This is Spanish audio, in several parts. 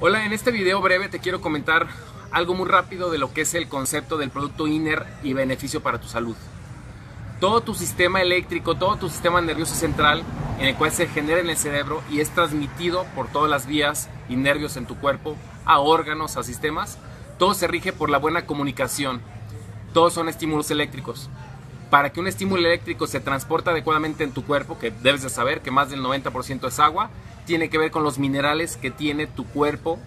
Hola, en este video breve te quiero comentar algo muy rápido de lo que es el concepto del producto INER y beneficio para tu salud. Todo tu sistema eléctrico, todo tu sistema nervioso central en el cual se genera en el cerebro y es transmitido por todas las vías y nervios en tu cuerpo a órganos, a sistemas, todo se rige por la buena comunicación. Todos son estímulos eléctricos. Para que un estímulo eléctrico se transporte adecuadamente en tu cuerpo, que debes de saber que más del 90% es agua, tiene que ver con los minerales que tiene tu cuerpo,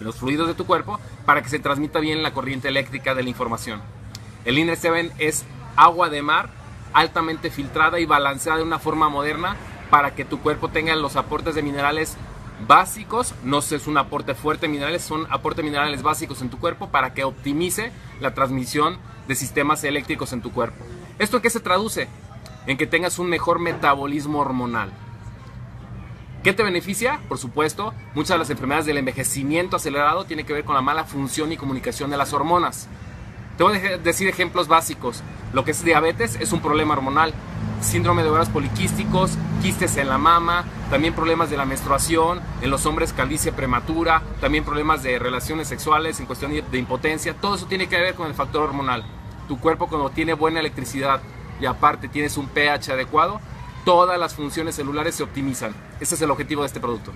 los fluidos de tu cuerpo, para que se transmita bien la corriente eléctrica de la información. El INER 7 es agua de mar altamente filtrada y balanceada de una forma moderna para que tu cuerpo tenga los aportes de minerales básicos, no es un aporte fuerte de minerales, son aportes minerales básicos en tu cuerpo para que optimice la transmisión de sistemas eléctricos en tu cuerpo. ¿Esto en qué se traduce? En que tengas un mejor metabolismo hormonal. ¿Qué te beneficia? Por supuesto, muchas de las enfermedades del envejecimiento acelerado tienen que ver con la mala función y comunicación de las hormonas. Te voy decir ejemplos básicos. Lo que es diabetes es un problema hormonal. Síndrome de ovarios poliquísticos, quistes en la mama, también problemas de la menstruación, en los hombres calvicie prematura, también problemas de relaciones sexuales en cuestión de impotencia. Todo eso tiene que ver con el factor hormonal. Tu cuerpo cuando tiene buena electricidad y aparte tienes un pH adecuado, todas las funciones celulares se optimizan. Ese es el objetivo de este producto.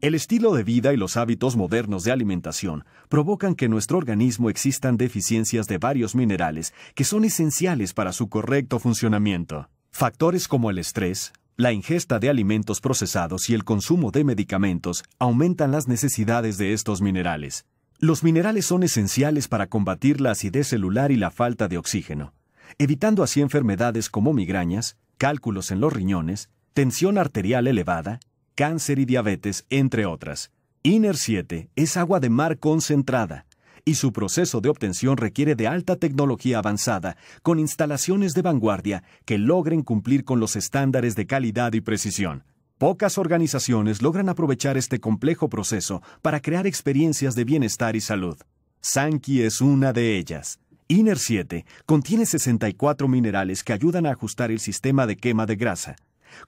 El estilo de vida y los hábitos modernos de alimentación provocan que en nuestro organismo existan deficiencias de varios minerales que son esenciales para su correcto funcionamiento. Factores como el estrés, la ingesta de alimentos procesados y el consumo de medicamentos aumentan las necesidades de estos minerales. Los minerales son esenciales para combatir la acidez celular y la falta de oxígeno, evitando así enfermedades como migrañas, cálculos en los riñones, tensión arterial elevada, cáncer y diabetes, entre otras. INER 7 es agua de mar concentrada y su proceso de obtención requiere de alta tecnología avanzada, con instalaciones de vanguardia que logren cumplir con los estándares de calidad y precisión. Pocas organizaciones logran aprovechar este complejo proceso para crear experiencias de bienestar y salud. Sankey es una de ellas. INER 7 contiene 64 minerales que ayudan a ajustar el sistema de quema de grasa,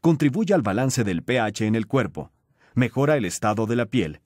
contribuye al balance del pH en el cuerpo, mejora el estado de la piel,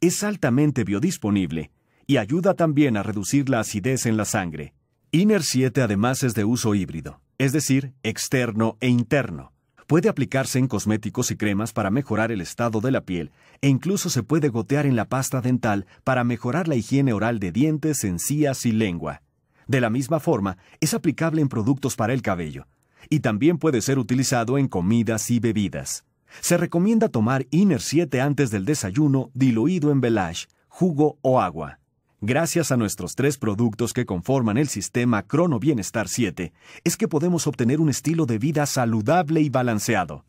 es altamente biodisponible y ayuda también a reducir la acidez en la sangre. INER 7 además es de uso híbrido, es decir, externo e interno. Puede aplicarse en cosméticos y cremas para mejorar el estado de la piel e incluso se puede gotear en la pasta dental para mejorar la higiene oral de dientes, encías y lengua. De la misma forma, es aplicable en productos para el cabello y también puede ser utilizado en comidas y bebidas. Se recomienda tomar Iner 7 antes del desayuno diluido en velage, jugo o agua. Gracias a nuestros tres productos que conforman el sistema Crono Bienestar 7, es que podemos obtener un estilo de vida saludable y balanceado.